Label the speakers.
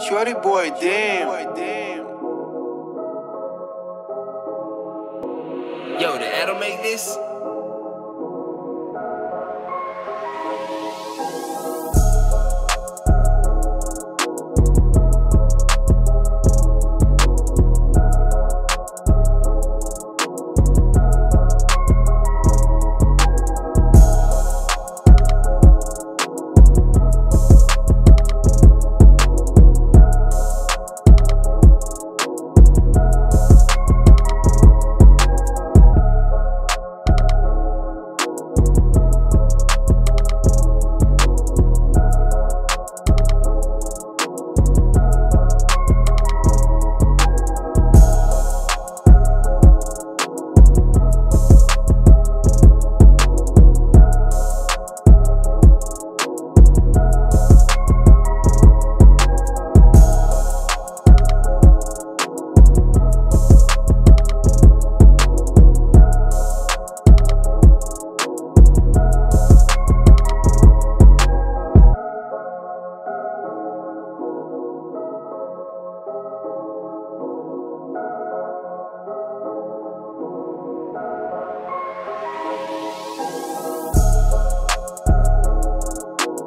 Speaker 1: Shorty boy, damn.
Speaker 2: Yo, did Adam make this?